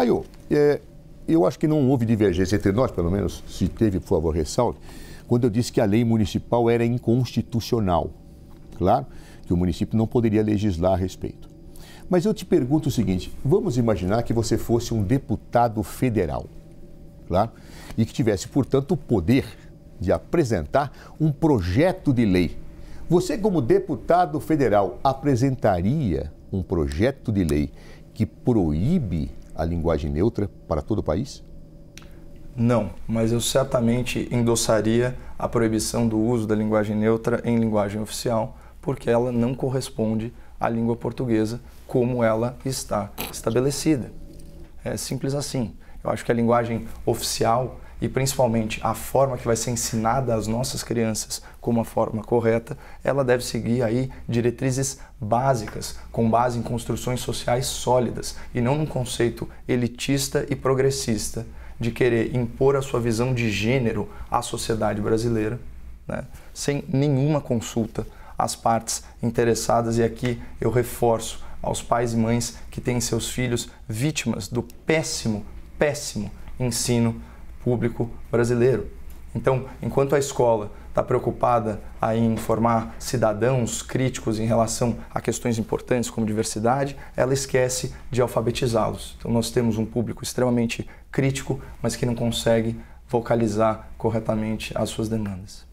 Caio, é, eu acho que não houve divergência entre nós, pelo menos, se teve, por favor, ressalve, quando eu disse que a lei municipal era inconstitucional. Claro que o município não poderia legislar a respeito. Mas eu te pergunto o seguinte: vamos imaginar que você fosse um deputado federal, claro, e que tivesse, portanto, o poder de apresentar um projeto de lei. Você, como deputado federal, apresentaria um projeto de lei que proíbe a linguagem neutra para todo o país? Não, mas eu certamente endossaria a proibição do uso da linguagem neutra em linguagem oficial, porque ela não corresponde à língua portuguesa como ela está estabelecida. É simples assim. Eu acho que a linguagem oficial e principalmente a forma que vai ser ensinada às nossas crianças como a forma correta, ela deve seguir aí diretrizes básicas, com base em construções sociais sólidas e não num conceito elitista e progressista de querer impor a sua visão de gênero à sociedade brasileira, né? sem nenhuma consulta às partes interessadas e aqui eu reforço aos pais e mães que têm seus filhos vítimas do péssimo, péssimo ensino público brasileiro. Então, enquanto a escola está preocupada em formar cidadãos críticos em relação a questões importantes como diversidade, ela esquece de alfabetizá-los. Então, nós temos um público extremamente crítico, mas que não consegue vocalizar corretamente as suas demandas.